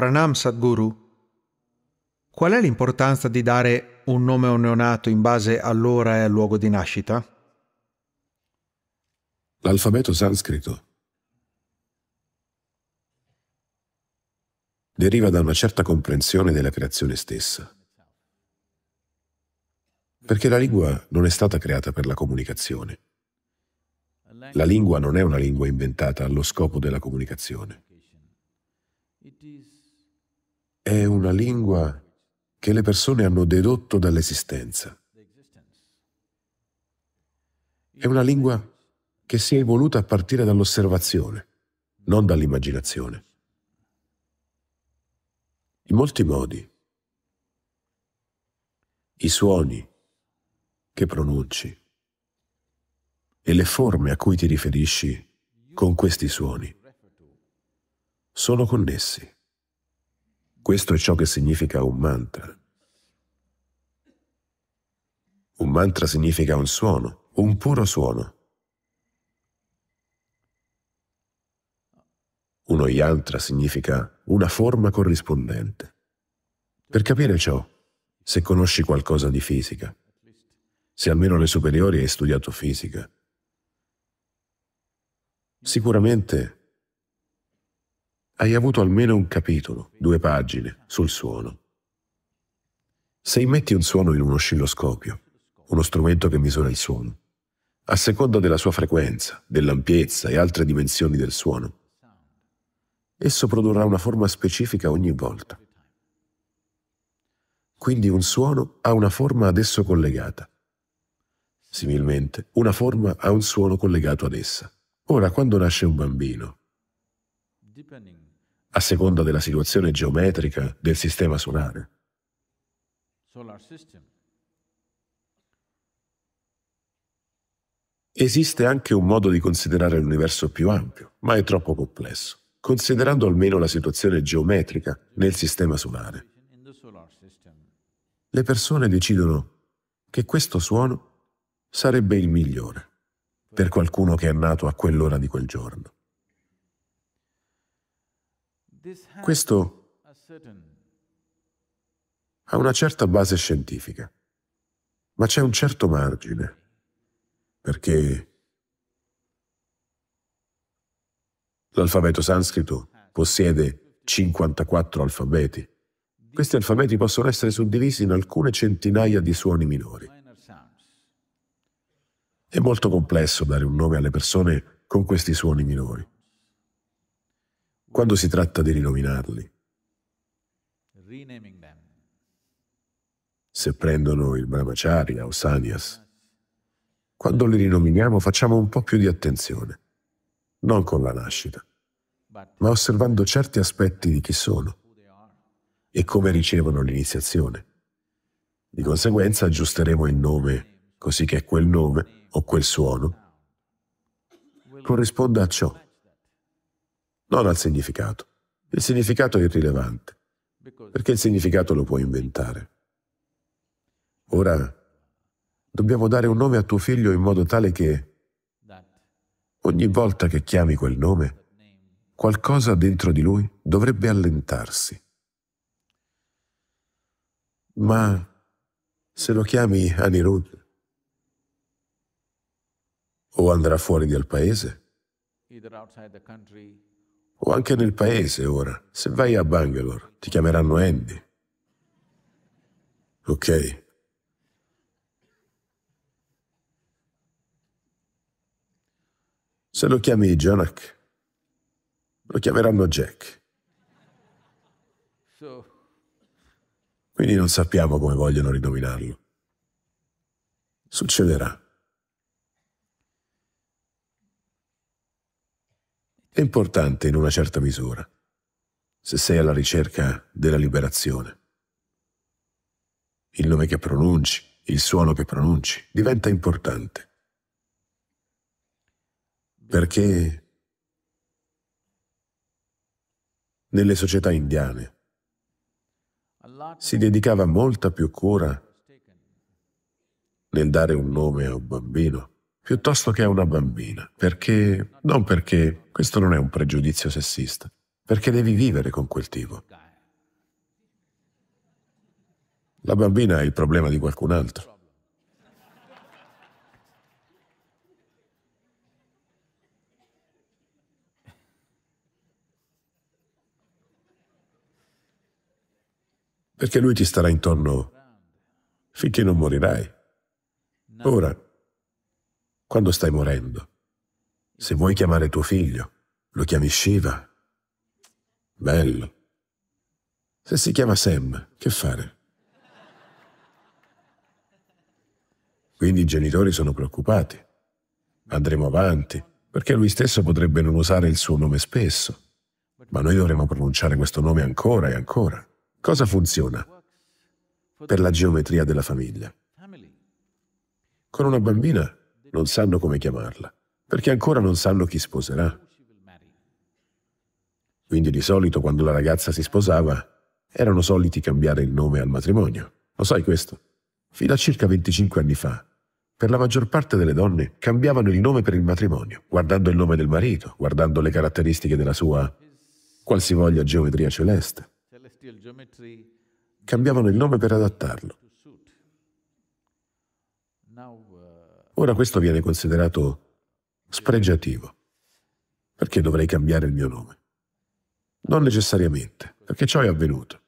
Pranam Sadhguru, qual è l'importanza di dare un nome a un neonato in base all'ora e al luogo di nascita? L'alfabeto sanscrito deriva da una certa comprensione della creazione stessa. Perché la lingua non è stata creata per la comunicazione. La lingua non è una lingua inventata allo scopo della comunicazione. È una lingua che le persone hanno dedotto dall'esistenza. È una lingua che si è evoluta a partire dall'osservazione, non dall'immaginazione. In molti modi, i suoni che pronunci e le forme a cui ti riferisci con questi suoni sono connessi. Questo è ciò che significa un mantra. Un mantra significa un suono, un puro suono. Uno yantra significa una forma corrispondente. Per capire ciò, se conosci qualcosa di fisica, se almeno alle superiori hai studiato fisica, sicuramente hai avuto almeno un capitolo, due pagine, sul suono. Se immetti un suono in un oscilloscopio, uno strumento che misura il suono, a seconda della sua frequenza, dell'ampiezza e altre dimensioni del suono, esso produrrà una forma specifica ogni volta. Quindi un suono ha una forma ad esso collegata. Similmente, una forma ha un suono collegato ad essa. Ora, quando nasce un bambino, a seconda della situazione geometrica del sistema solare. Esiste anche un modo di considerare l'universo più ampio, ma è troppo complesso, considerando almeno la situazione geometrica nel sistema solare. Le persone decidono che questo suono sarebbe il migliore per qualcuno che è nato a quell'ora di quel giorno. Questo ha una certa base scientifica, ma c'è un certo margine, perché l'alfabeto sanscrito possiede 54 alfabeti. Questi alfabeti possono essere suddivisi in alcune centinaia di suoni minori. È molto complesso dare un nome alle persone con questi suoni minori quando si tratta di rinominarli. Se prendono il brahmacharya o sanyas, quando li rinominiamo facciamo un po' più di attenzione, non con la nascita, ma osservando certi aspetti di chi sono e come ricevono l'iniziazione. Di conseguenza aggiusteremo il nome così che quel nome o quel suono corrisponda a ciò non al significato. Il significato è irrilevante, perché il significato lo puoi inventare. Ora dobbiamo dare un nome a tuo figlio in modo tale che ogni volta che chiami quel nome, qualcosa dentro di lui dovrebbe allentarsi. Ma se lo chiami Anirudh o andrà fuori dal paese, o anche nel paese ora. Se vai a Bangalore ti chiameranno Andy. Ok. Se lo chiami Janak, lo chiameranno Jack. Quindi non sappiamo come vogliono rinominarlo. Succederà. È importante in una certa misura, se sei alla ricerca della liberazione. Il nome che pronunci, il suono che pronunci, diventa importante. Perché nelle società indiane si dedicava molta più cura nel dare un nome a un bambino piuttosto che a una bambina, perché, non perché, questo non è un pregiudizio sessista, perché devi vivere con quel tipo. La bambina è il problema di qualcun altro. Perché lui ti starà intorno finché non morirai. Ora, quando stai morendo, se vuoi chiamare tuo figlio, lo chiami Shiva. Bello. Se si chiama Sam, che fare? Quindi i genitori sono preoccupati. Andremo avanti, perché lui stesso potrebbe non usare il suo nome spesso. Ma noi dovremo pronunciare questo nome ancora e ancora. Cosa funziona? Per la geometria della famiglia. Con una bambina non sanno come chiamarla, perché ancora non sanno chi sposerà. Quindi di solito quando la ragazza si sposava erano soliti cambiare il nome al matrimonio. Lo sai questo? Fino a circa 25 anni fa, per la maggior parte delle donne cambiavano il nome per il matrimonio, guardando il nome del marito, guardando le caratteristiche della sua qualsivoglia geometria celeste. Cambiavano il nome per adattarlo. Ora questo viene considerato spregiativo. Perché dovrei cambiare il mio nome? Non necessariamente, perché ciò è avvenuto.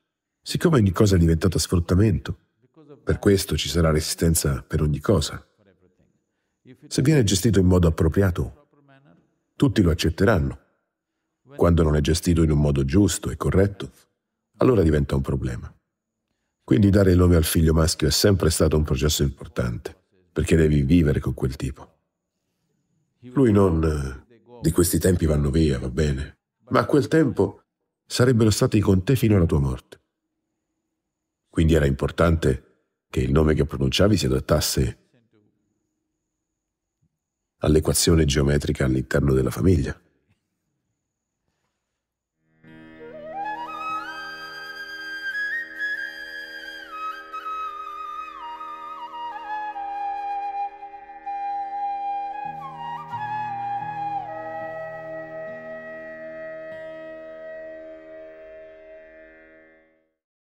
Siccome ogni cosa è diventata sfruttamento, per questo ci sarà resistenza per ogni cosa. Se viene gestito in modo appropriato, tutti lo accetteranno. Quando non è gestito in un modo giusto e corretto, allora diventa un problema. Quindi dare il nome al figlio maschio è sempre stato un processo importante perché devi vivere con quel tipo. Lui non... Eh, di questi tempi vanno via, va bene, ma a quel tempo sarebbero stati con te fino alla tua morte. Quindi era importante che il nome che pronunciavi si adattasse all'equazione geometrica all'interno della famiglia.